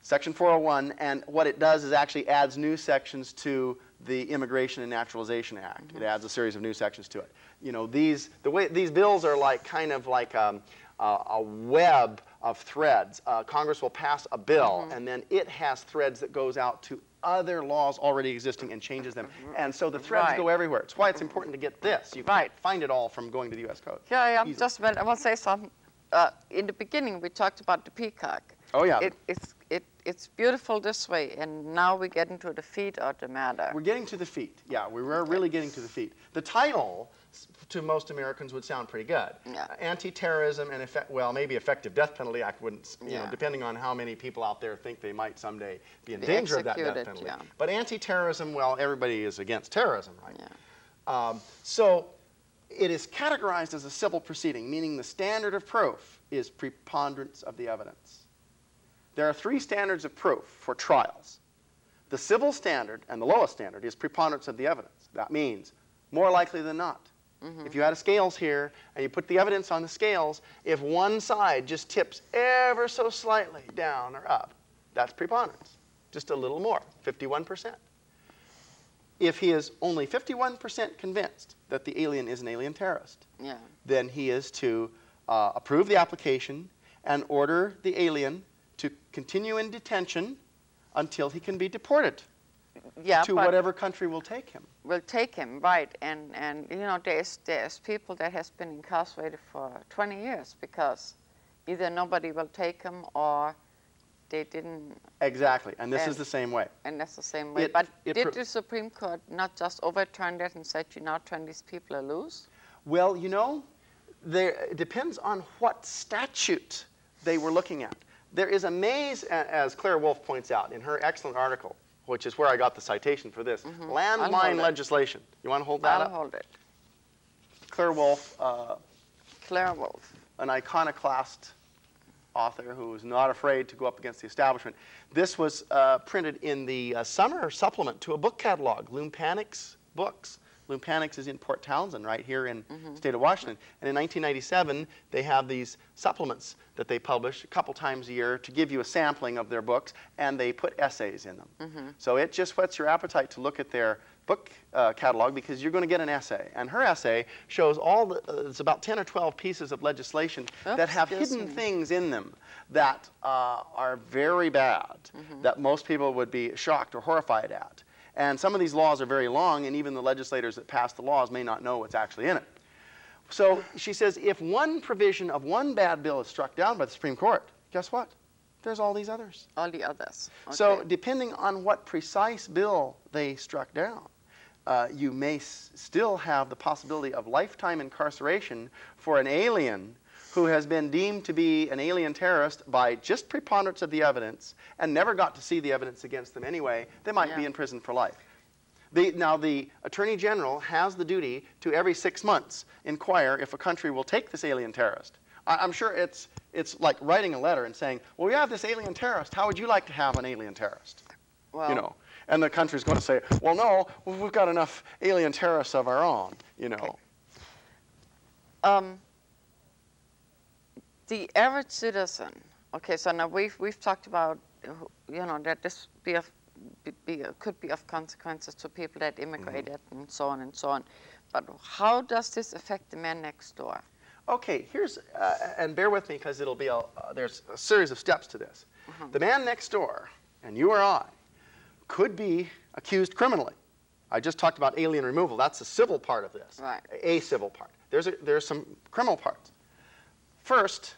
Section 401, and what it does is actually adds new sections to the Immigration and Naturalization Act. It adds a series of new sections to it. You know, these the way these bills are like kind of like um, a, a web of threads. Uh, Congress will pass a bill, and then it has threads that goes out to other laws already existing and changes them. And so the threads Right. go everywhere. It's why it's important to get this. You Right. find it all from going to the U.S. Code. Yeah, yeah. Easily. Just when I want to say something. Uh, in the beginning, we talked about the peacock. Oh, yeah. It, it's, it it's beautiful this way, and now we get into the feet of the matter. We're getting to the feet. Yeah, we were really getting to the feet. The title to most Americans would sound pretty good. Yeah. Uh, Anti-terrorism and effect, well, maybe effective death penalty act wouldn't, you know, depending on how many people out there think they might someday be in Be danger of that death penalty. yeah. But anti-terrorism, well, everybody is against terrorism, right? Yeah. Um, so it is categorized as a civil proceeding, meaning the standard of proof is preponderance of the evidence. There are three standards of proof for trials. The civil standard and the lowest standard is preponderance of the evidence. That means more likely than not. If you had a scales here and you put the evidence on the scales, if one side just tips ever so slightly down or up, that's preponderance. Just a little more, 51%. If he is only 51% convinced that the alien is an alien terrorist, Yeah. then he is to uh, approve the application and order the alien to continue in detention until he can be deported Yeah, to whatever country will take him. will take him, right? And and you know, there's there's people that has been incarcerated for 20 years because either nobody will take them or they didn't, Exactly, and this is the same way. and that's the same way. It- but it did the Supreme Court not just overturn that and said you now turn these people loose? Well, you know, there, it depends on what statute they were looking at. There is a maze, as Claire Wolfe points out in her excellent article, which is where I got the citation for this, Mm-hmm. I'll landmine legislation. You want to hold that I'll up? hold it. Claire Wolfe, uh, Claire Wolfe. an iconoclast author who was not afraid to go up against the establishment. This was uh, printed in the uh, summer supplement to a book catalog, Loompanics Books. Loompanics is in Port Townsend, right here in Mm-hmm. the state of Washington. And in 1997, they have these supplements that they publish a couple times a year to give you a sampling of their books, and they put essays in them. Mm-hmm. So it just whets your appetite to look at their book uh, catalog because you're going to get an essay. And her essay shows all the, uh, it's about 10 or 12 pieces of legislation that have hidden me. things in them that uh, are very bad, Mm-hmm. that most people would be shocked or horrified at. And some of these laws are very long, and even the legislators that pass the laws may not know what's actually in it. So she says if one provision of one bad bill is struck down by the Supreme Court, guess what? There's all these others. All the others. So depending on what precise bill they struck down, uh, you may s- still have the possibility of lifetime incarceration for an alien who has been deemed to be an alien terrorist by just preponderance of the evidence and never got to see the evidence against them anyway. They might be in prison for life. The, now, the Attorney General has the duty to every six months inquire if a country will take this alien terrorist. I, I'm sure it's, it's like writing a letter and saying, well, we have this alien terrorist. How would you like to have an alien terrorist? well, you know, and the country's going to say, well, no, we've got enough alien terrorists of our own, you know. Um, the average citizen. Okay, so now we've we've talked about you know that this be of, be, be, could be of consequences to people that immigrated and so on and so on. But how does this affect the man next door? Okay, here's, uh, and bear with me because it'll be a, uh, there's a series of steps to this. The man next door, and you or I, could be accused criminally. I just talked about alien removal. That's the civil part of this. Right. A civil part. There's, a, there's some criminal parts. First,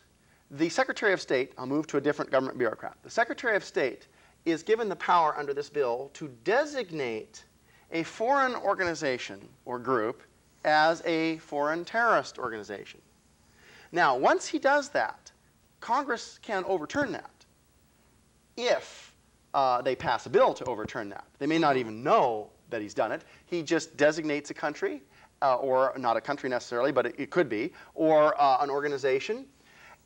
the Secretary of State, I'll move to a different government bureaucrat. The Secretary of State is given the power under this bill to designate a foreign organization or group as a foreign terrorist organization. Now, once he does that, Congress can overturn that if uh, they pass a bill to overturn that. They may not even know that he's done it. He just designates a country, uh, or not a country necessarily, but it, it could be, or uh, an organization,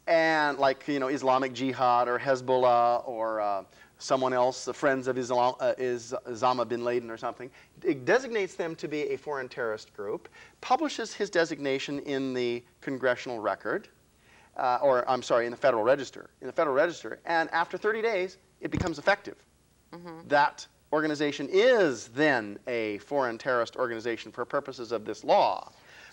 and like you know Islamic Jihad or Hezbollah or uh, someone else, the Friends of Islam, uh, is Osama bin Laden or something, it designates them to be a foreign terrorist group, publishes his designation in the congressional record, uh, or I'm sorry, in the Federal Register, in the Federal Register, and after 30 days, it becomes effective. That organization is then a foreign terrorist organization for purposes of this law.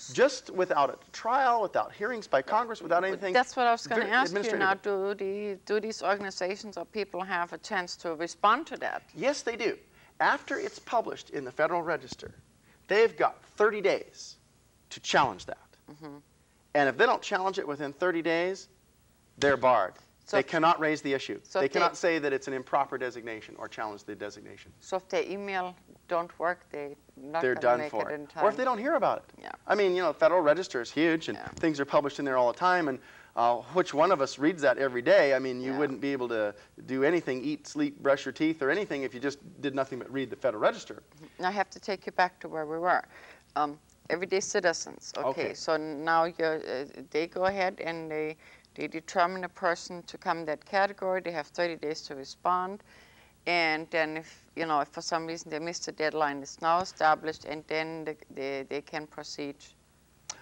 Just without a trial, without hearings by Congress, without anything. That's what I was going to ask you now. Do, the, do these organizations or people have a chance to respond to that? Yes, they do. After it's published in the Federal Register, they've got 30 days to challenge that. Mm-hmm. And if they don't challenge it within 30 days, they're barred. So they cannot raise the issue. So they cannot say that it's an improper designation or challenge the designation. So if their email don't work, they not They're done make for it it. in time. Or if they don't hear about it. Yeah. I mean, you know, Federal Register is huge and Yeah. things are published in there all the time. And uh, which one of us reads that every day? I mean, you Yeah. wouldn't be able to do anything, eat, sleep, brush your teeth, or anything if you just did nothing but read the Federal Register. I have to take you back to where we were. Um, everyday citizens. Okay, Okay. so now you're, uh, they go ahead and they, they determine a person to come in that category. They have 30 days to respond. And then if, you know, if for some reason they missed the deadline, it's now established and then the, they, they can proceed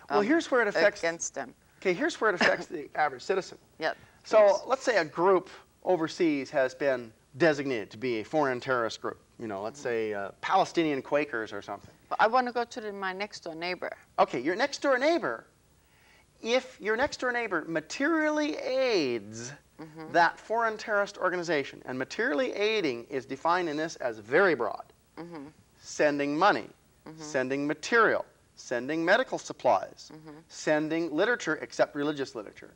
Well, um, here's where it affects. against them. Okay, here's where it affects the average citizen. Yeah. So let's say a group overseas has been designated to be a foreign terrorist group. You know, let's say uh, Palestinian Quakers or something. But I want to go to the, my next door neighbor. Okay, your next door neighbor, if your next door neighbor materially aids mm-hmm. that foreign terrorist organization, and materially aiding is defined in this as very broad, mm-hmm. sending money, mm-hmm. sending material, sending medical supplies, sending literature except religious literature,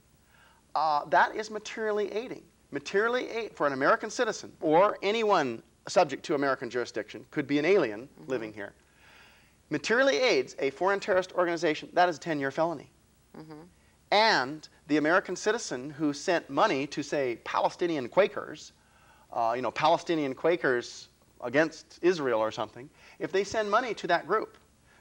uh, that is materially aiding. Materially aid for an American citizen or anyone subject to American jurisdiction, could be an alien living here, materially aids a foreign terrorist organization, that is a 10 year felony. And the American citizen who sent money to, say, Palestinian Quakers, uh, you know, Palestinian Quakers against Israel or something, if they send money to that group,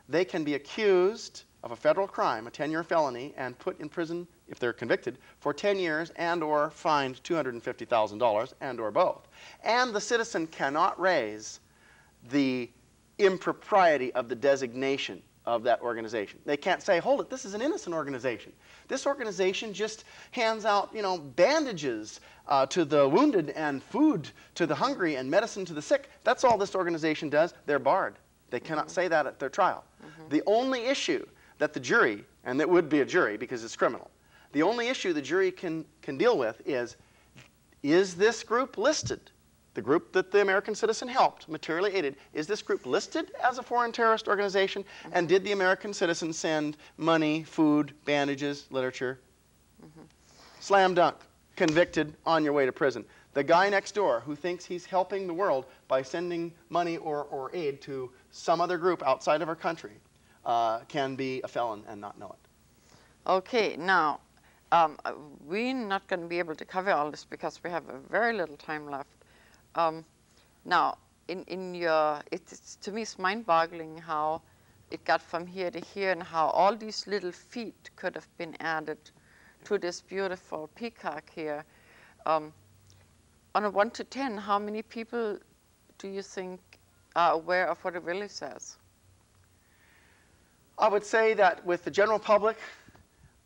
they can be accused of a federal crime, a 10-year felony, and put in prison, if they're convicted, for 10 years and or fined $250,000 and or both. And the citizen cannot raise the impropriety of the designation of that organization. They can't say, hold it, this is an innocent organization. This organization just hands out, you know, bandages uh, to the wounded and food to the hungry and medicine to the sick. That's all this organization does. They're barred. They cannot say that at their trial. The only issue that the jury, and it would be a jury because it's criminal, the only issue the jury can, can deal with is, is this group listed? The group that the American citizen helped, materially aided, is this group listed as a foreign terrorist organization? And did the American citizen send money, food, bandages, literature? Slam dunk, convicted, on your way to prison. The guy next door who thinks he's helping the world by sending money or, or aid to some other group outside of our country uh, can be a felon and not know it. Okay, now, um, uh, we're not going to be able to cover all this because we have a very little time left. Um, now, in, in your, it's, to me, it's mind-boggling how it got from here to here and how all these little feet could have been added to this beautiful peacock here. Um, on a 1 to 10, how many people do you think are aware of what it really says? I would say that with the general public,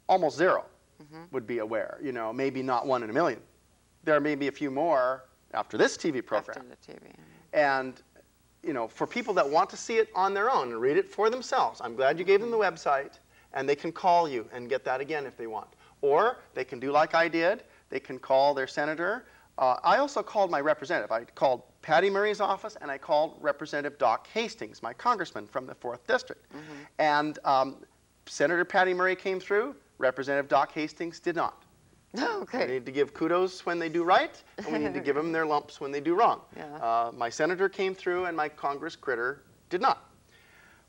almost 0 would be aware. You know, maybe not one in a million. There may be a few more after this TV program. After the TV. And you know, for people that want to see it on their own and read it for themselves, I'm glad you gave them the website, and they can call you and get that again if they want. Or they can do like I did. They can call their senator. Uh, I also called my representative. I called Patty Murray's office, and I called Representative Doc Hastings, my congressman from the 4th District. And um, Senator Patty Murray came through. Representative Doc Hastings did not. We Okay. need to give kudos when they do right, and we need to give them their lumps when they do wrong. Yeah. Uh, my senator came through, and my Congress critter did not.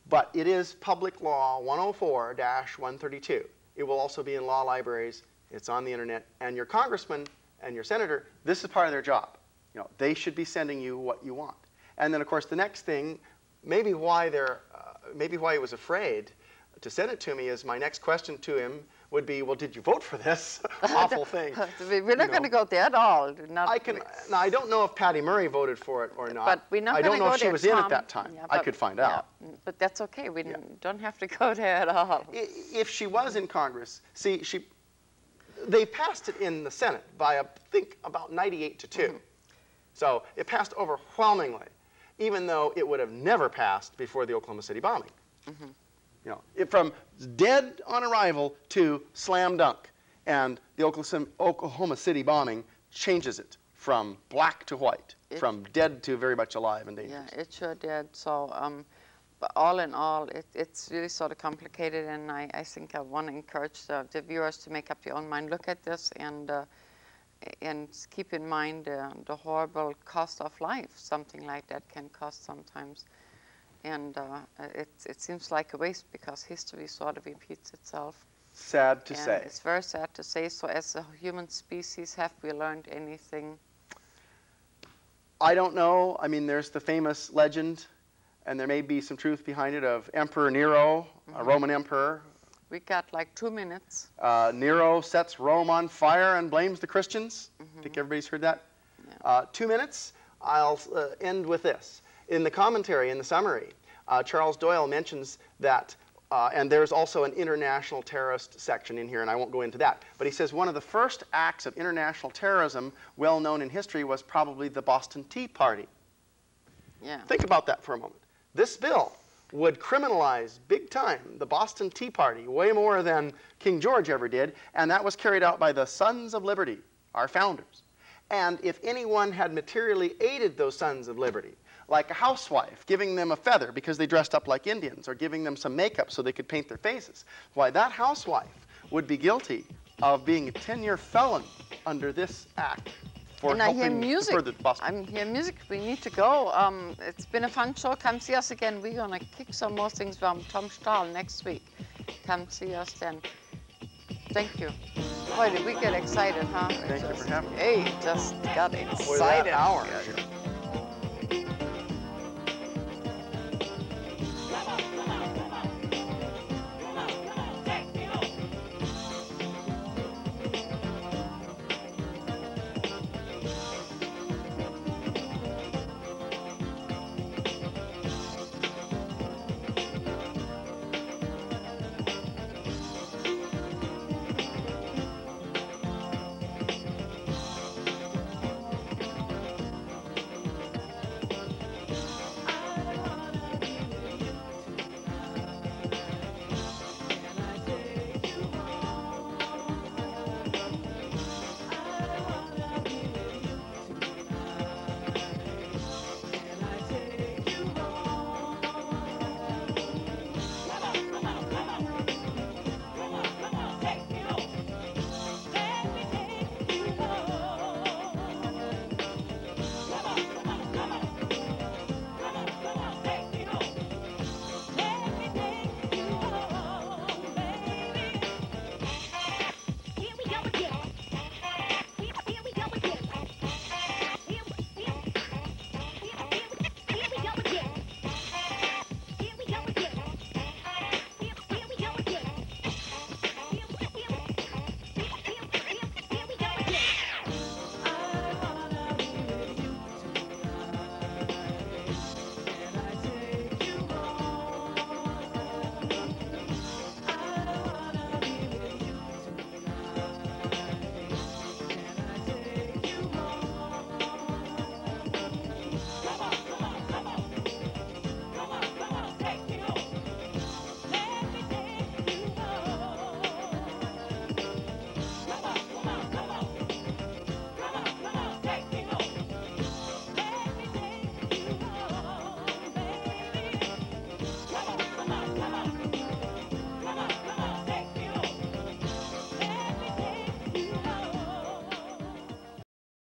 But it is Public Law 104-132. It will also be in law libraries. It's on the internet. And your congressman and your senator, this is part of their job. You know, they should be sending you what you want. And then, of course, the next thing, maybe why they're, uh, maybe why he was afraid to send it to me is my next question to him would be, well, did you vote for this awful thing? We- We're not You going to know. go there at all. Not I can. Now I don't know if Patty Murray voted for it or not. But we're not I don't know if she was in at that time. Yeah, I could find yeah, out. mm, But that's okay. We don't have to go there at all. If she was in Congress, see, she, they passed it in the Senate by, I think, about 98 to 2. Mm-hmm. So it passed overwhelmingly, even though it would have never passed before the Oklahoma City bombing. Mm-hmm. You know, it, from dead on arrival to slam dunk, and the Oklahoma, Oklahoma City bombing changes it from black to white, It- from dead to very much alive and dangerous. Yeah, it sure did. So, um, all in all, it, it's really sort of complicated, and I, I think I want to encourage the, the viewers to make up your own mind. Look at this and uh, and keep in mind uh, the horrible cost of life something like that can cost sometimes. And uh, it, it seems like a waste because history sort of repeats itself. Sad to and say. It's very sad to say. So, as a human species, have we learned anything? I don't know. I mean, there's the famous legend, and there may be some truth behind it, of Emperor Nero, a Roman emperor. We got like two minutes. Uh, Nero sets Rome on fire and blames the Christians. I think everybody's heard that. Yeah. Uh, two minutes. I'll uh, end with this. In the commentary, in the summary, uh, Charles Doyle mentions that, uh, and there's also an international terrorist section in here, and I won't go into that. But he says one of the first acts of international terrorism well known in history was probably the Boston Tea Party. Yeah. Think about that for a moment. This bill would criminalize big time the Boston Tea Party, way more than King George ever did, and that was carried out by the Sons of Liberty, our founders. And if anyone had materially aided those Sons of Liberty, like a housewife giving them a feather because they dressed up like Indians, or giving them some makeup so they could paint their faces, why, that housewife would be guilty of being a 10 year felon under this act for and I hear music. the I'm hear music. We need to go. Um, it's been a fun show. Come see us again. We're gonna kick some more things from Tom Stahl next week. Come see us then. Thank you. Boy, did we get excited, huh? Thank you for having me. Hey, just got Boy, that excited. hour.